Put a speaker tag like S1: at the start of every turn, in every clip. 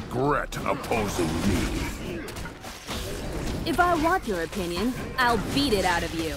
S1: regret opposing me.
S2: If I want your opinion, I'll beat it out of you.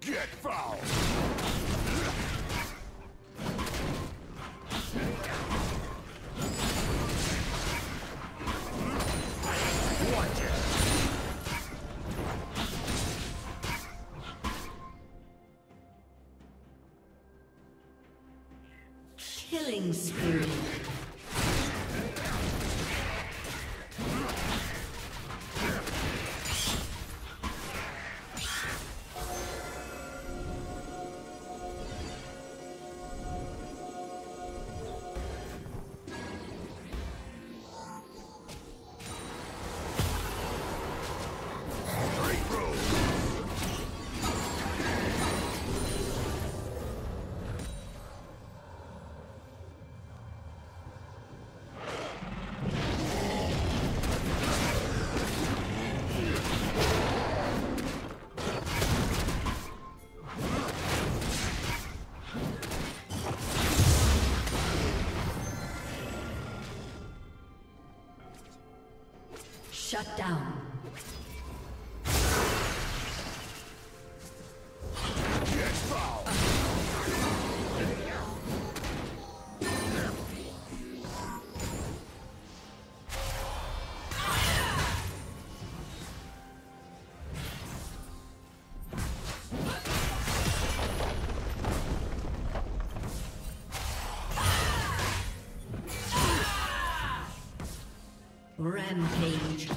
S1: Get foul!
S3: Shut down. Rampage.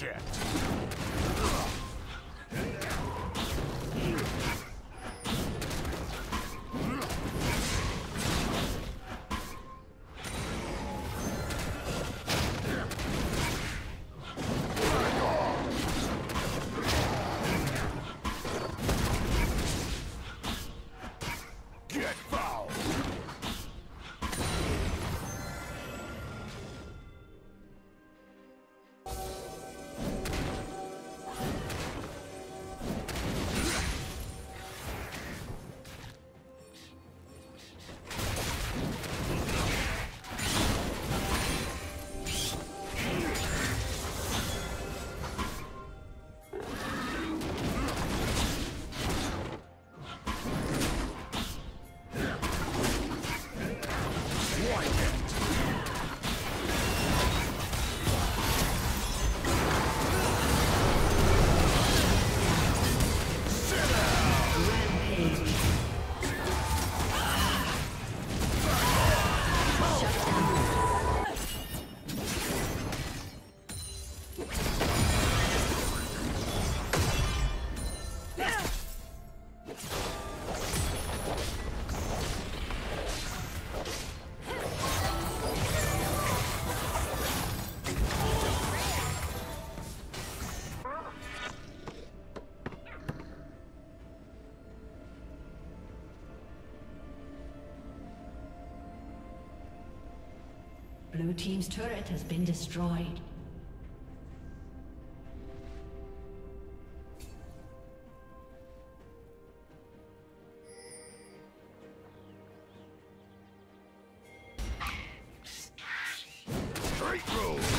S3: Watch Team's turret has been destroyed.
S1: Straight through!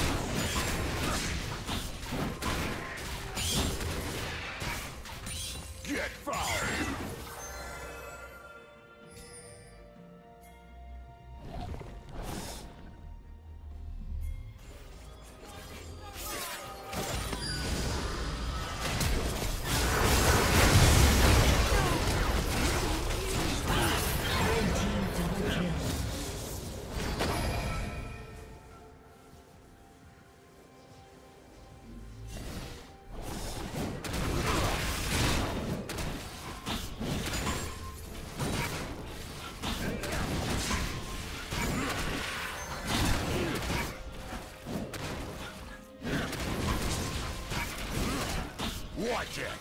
S1: watch it.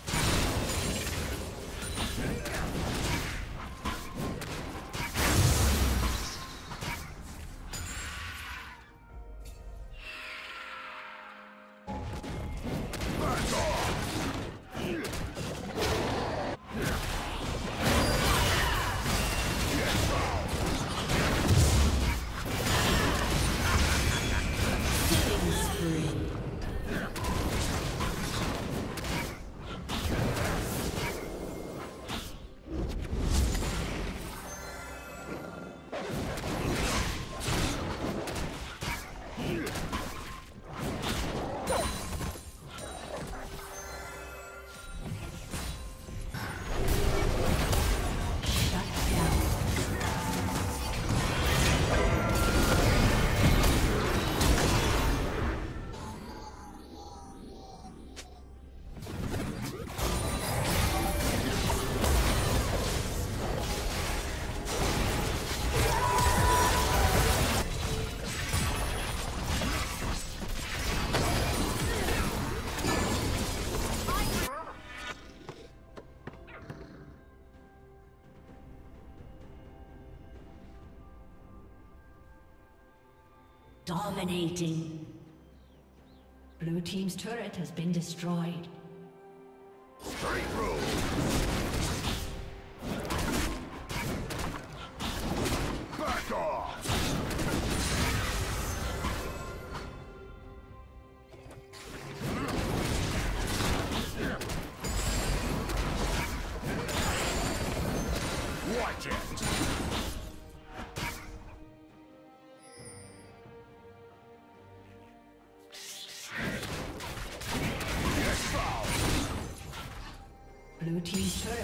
S3: Dominating. Blue Team's turret has been destroyed.
S1: Straight through. Back off. Watch it!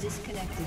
S3: disconnected.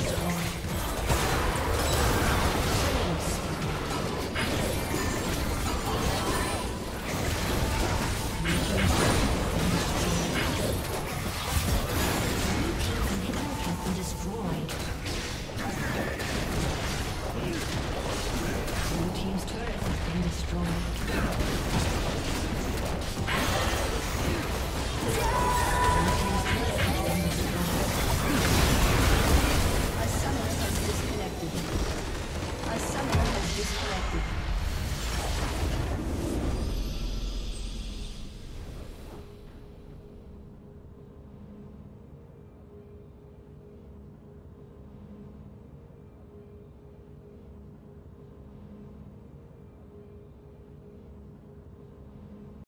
S3: Thank you.